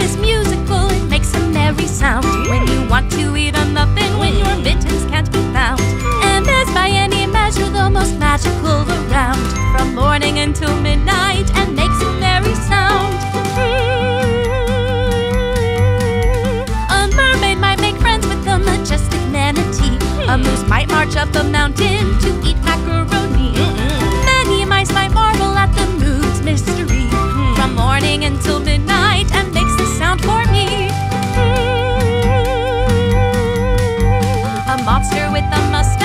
is musical, it makes a merry sound. When you want to eat a muffin, when your mittens can't be found. And as by any measure, the most magical around. From morning until midnight, and makes a merry sound. A mermaid might make friends with a majestic manatee. A moose might march up a mountain to eat. monster with a mustache.